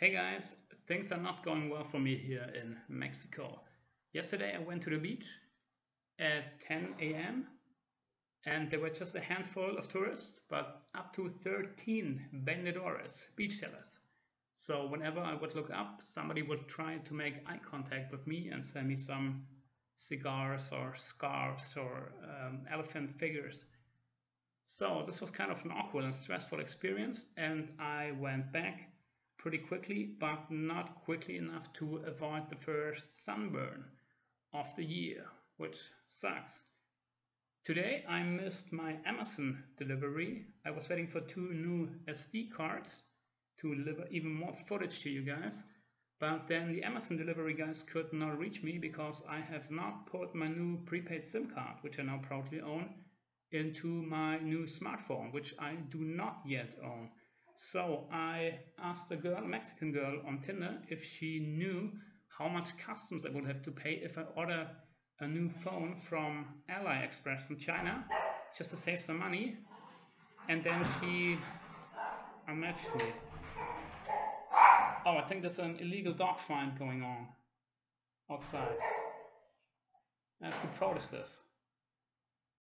Hey guys, things are not going well for me here in Mexico. Yesterday I went to the beach at 10 a.m. and there were just a handful of tourists, but up to 13 vendedores, beach sellers. So whenever I would look up, somebody would try to make eye contact with me and send me some cigars or scarves or um, elephant figures. So this was kind of an awkward and stressful experience and I went back pretty quickly, but not quickly enough to avoid the first sunburn of the year, which sucks. Today I missed my Amazon delivery. I was waiting for two new SD cards to deliver even more footage to you guys. But then the Amazon delivery guys could not reach me because I have not put my new prepaid SIM card, which I now proudly own, into my new smartphone, which I do not yet own. So I asked a girl, a Mexican girl on Tinder, if she knew how much customs I would have to pay if I order a new phone from AliExpress from China, just to save some money. And then she unmatched me. Oh, I think there's an illegal dog fight going on outside. I have to protest this.